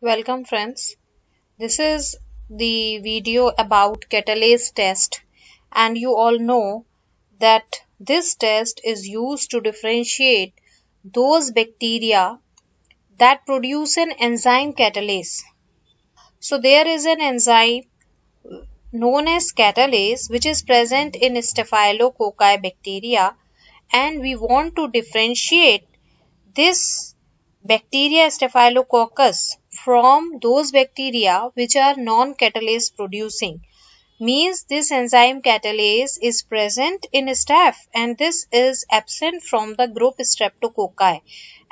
Welcome friends. This is the video about catalase test and you all know that this test is used to differentiate those bacteria that produce an enzyme catalase. So there is an enzyme known as catalase which is present in Staphylococci bacteria and we want to differentiate this bacteria Staphylococcus from those bacteria which are non-catalase producing means this enzyme catalase is present in staph and this is absent from the group streptococci.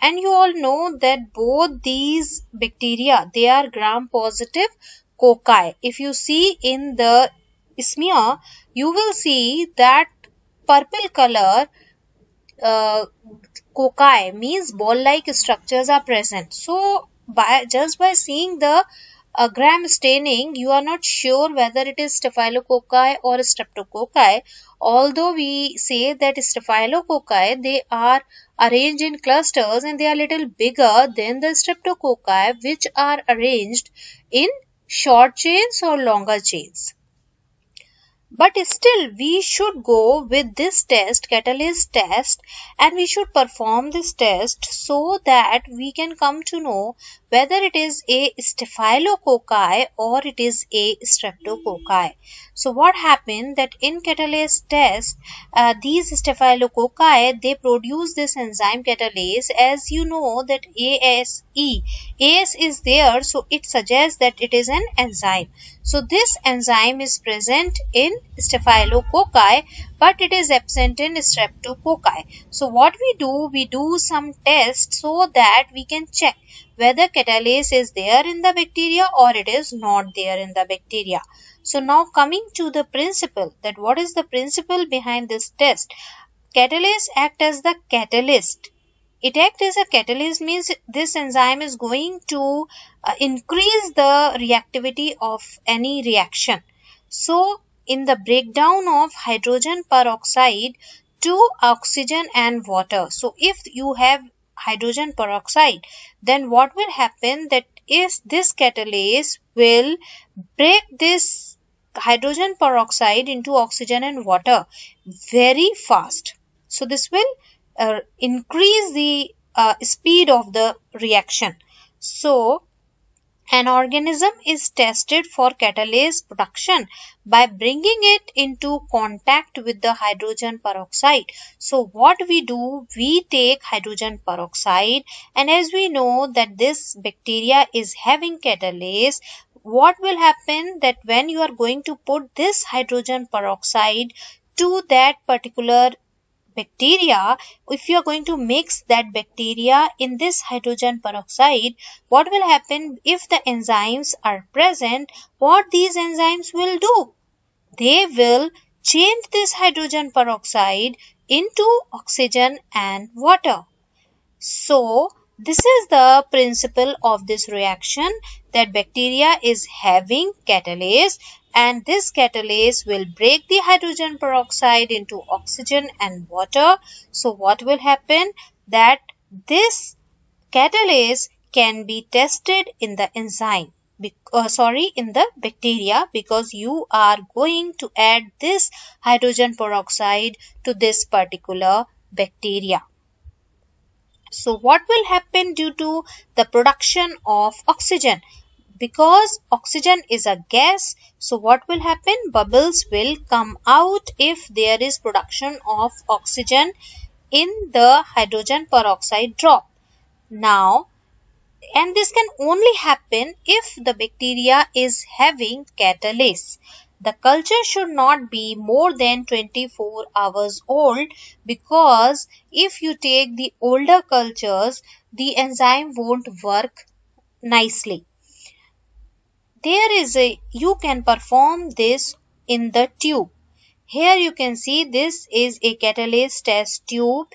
And you all know that both these bacteria they are gram positive cocci. If you see in the smear you will see that purple color uh, cocci means ball like structures are present. So by just by seeing the uh, gram staining you are not sure whether it is staphylococci or streptococci although we say that staphylococci they are arranged in clusters and they are little bigger than the streptococci which are arranged in short chains or longer chains. But still, we should go with this test, catalase test, and we should perform this test so that we can come to know whether it is a staphylococci or it is a streptococci. So what happened that in catalase test, uh, these staphylococci, they produce this enzyme catalase as you know that ASE, AS is there so it suggests that it is an enzyme. So this enzyme is present in staphylococci but it is absent in streptococci. So what we do, we do some tests so that we can check whether catalase is there in the bacteria or it is not there in the bacteria. So now coming to the principle that what is the principle behind this test? Catalase act as the catalyst it acts as a catalyst means this enzyme is going to uh, increase the reactivity of any reaction. So in the breakdown of hydrogen peroxide to oxygen and water. So if you have hydrogen peroxide then what will happen that is this catalase will break this hydrogen peroxide into oxygen and water very fast. So this will uh, increase the uh, speed of the reaction. So, an organism is tested for catalase production by bringing it into contact with the hydrogen peroxide. So what we do, we take hydrogen peroxide and as we know that this bacteria is having catalase, what will happen that when you are going to put this hydrogen peroxide to that particular bacteria, if you are going to mix that bacteria in this hydrogen peroxide, what will happen if the enzymes are present? What these enzymes will do? They will change this hydrogen peroxide into oxygen and water. So, this is the principle of this reaction that bacteria is having catalase and this catalase will break the hydrogen peroxide into oxygen and water. So what will happen? That this catalase can be tested in the enzyme. Uh, sorry in the bacteria because you are going to add this hydrogen peroxide to this particular bacteria. So what will happen due to the production of oxygen? Because oxygen is a gas, so what will happen? Bubbles will come out if there is production of oxygen in the hydrogen peroxide drop. Now, and this can only happen if the bacteria is having catalase. The culture should not be more than 24 hours old because if you take the older cultures, the enzyme won't work nicely. There is a, you can perform this in the tube. Here you can see this is a catalase test tube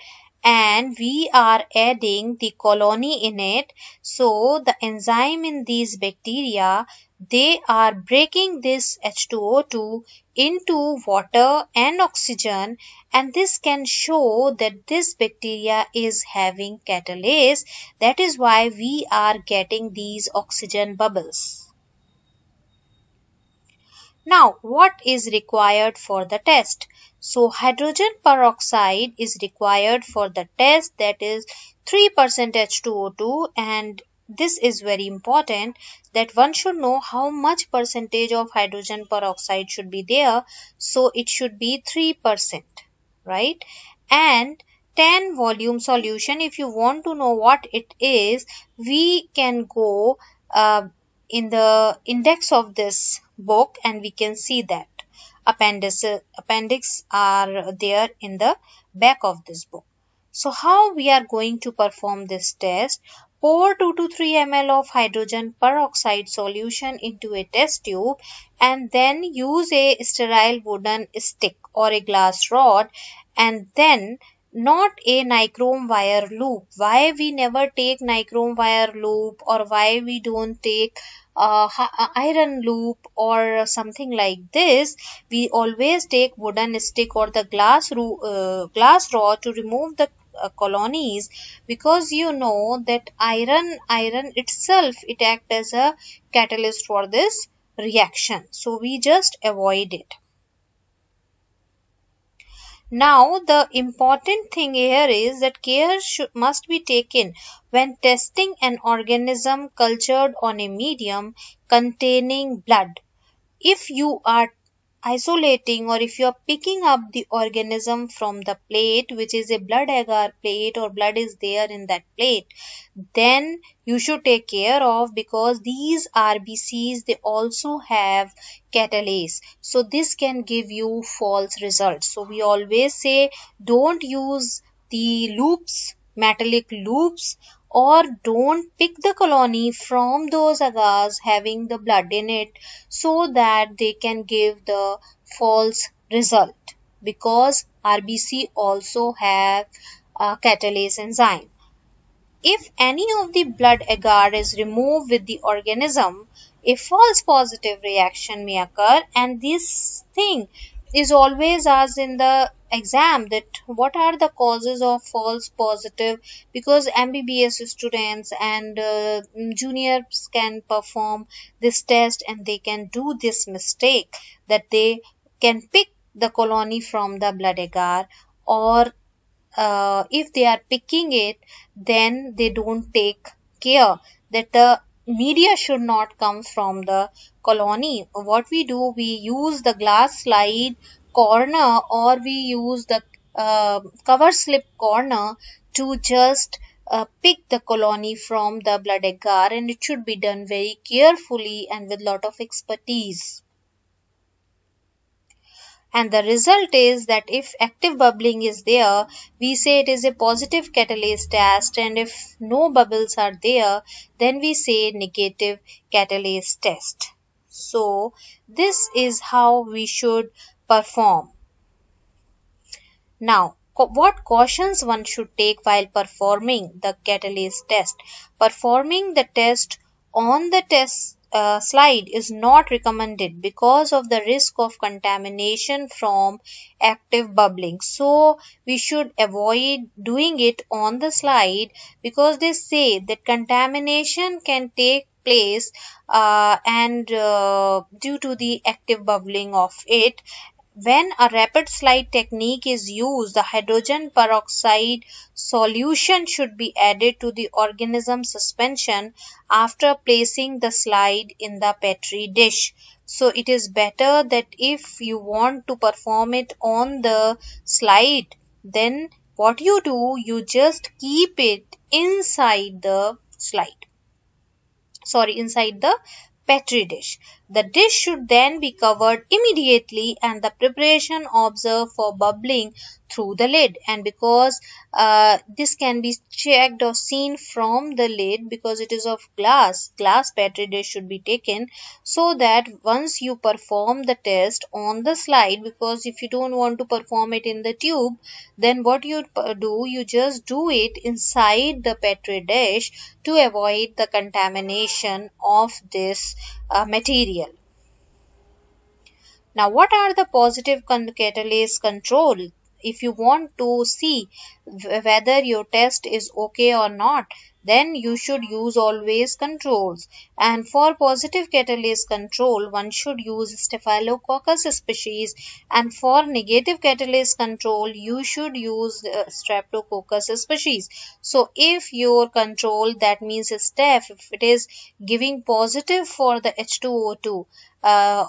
and we are adding the colony in it. So the enzyme in these bacteria they are breaking this H2O2 into water and oxygen and this can show that this bacteria is having catalase. That is why we are getting these oxygen bubbles. Now, what is required for the test? So, hydrogen peroxide is required for the test that is 3% H2O2 and this is very important that one should know how much percentage of hydrogen peroxide should be there. So, it should be 3%, right? And 10 volume solution, if you want to know what it is, we can go uh, in the index of this book and we can see that appendix, appendix are there in the back of this book. So how we are going to perform this test? Pour 2 to 3 ml of hydrogen peroxide solution into a test tube and then use a sterile wooden stick or a glass rod and then not a nichrome wire loop. Why we never take nichrome wire loop or why we don't take uh, iron loop or something like this we always take wooden stick or the glass uh, glass rod to remove the uh, colonies because you know that iron iron itself it act as a catalyst for this reaction. So we just avoid it now, the important thing here is that care should, must be taken when testing an organism cultured on a medium containing blood. If you are isolating or if you are picking up the organism from the plate which is a blood agar plate or blood is there in that plate then you should take care of because these RBCs they also have catalase. So this can give you false results. So we always say don't use the loops metallic loops or don't pick the colony from those agars having the blood in it so that they can give the false result because RBC also have a catalase enzyme. If any of the blood agar is removed with the organism, a false positive reaction may occur and this thing is always asked in the exam that what are the causes of false positive? Because MBBS students and uh, juniors can perform this test and they can do this mistake that they can pick the colony from the blood agar or uh, if they are picking it then they don't take care. That the media should not come from the colony what we do we use the glass slide corner or we use the uh, cover slip corner to just uh, pick the colony from the blood agar and it should be done very carefully and with lot of expertise. And the result is that if active bubbling is there, we say it is a positive catalase test and if no bubbles are there, then we say negative catalase test. So, this is how we should perform. Now, what cautions one should take while performing the catalase test? Performing the test on the test uh, slide is not recommended because of the risk of contamination from active bubbling. So, we should avoid doing it on the slide because they say that contamination can take place uh, and uh, due to the active bubbling of it when a rapid slide technique is used, the hydrogen peroxide solution should be added to the organism suspension after placing the slide in the petri dish. So it is better that if you want to perform it on the slide, then what you do, you just keep it inside the slide. Sorry, inside the petri dish. The dish should then be covered immediately and the preparation observed for bubbling through the lid. And because uh, this can be checked or seen from the lid because it is of glass glass petri dish should be taken so that once you perform the test on the slide because if you don't want to perform it in the tube then what you do you just do it inside the petri dish to avoid the contamination of this uh, material now, what are the positive catalase control? If you want to see whether your test is okay or not, then you should use always controls. And for positive catalase control, one should use Staphylococcus species. And for negative catalase control, you should use uh, Streptococcus species. So if your control, that means Staph, if it is giving positive for the H2O2, uh,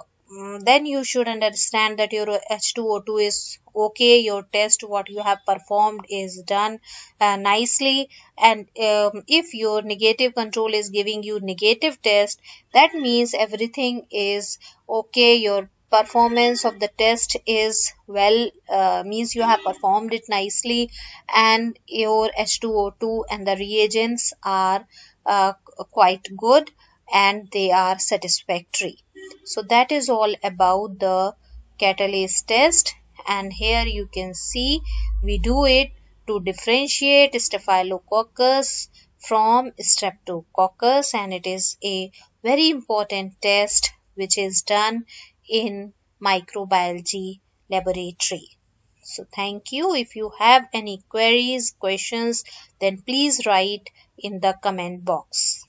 then you should understand that your H2O2 is okay. Your test what you have performed is done uh, nicely. And um, if your negative control is giving you negative test that means everything is okay. Your performance of the test is well uh, means you have performed it nicely. And your H2O2 and the reagents are uh, quite good and they are satisfactory. So that is all about the catalase test. And here you can see we do it to differentiate staphylococcus from streptococcus. And it is a very important test which is done in microbiology laboratory. So thank you. If you have any queries questions then please write in the comment box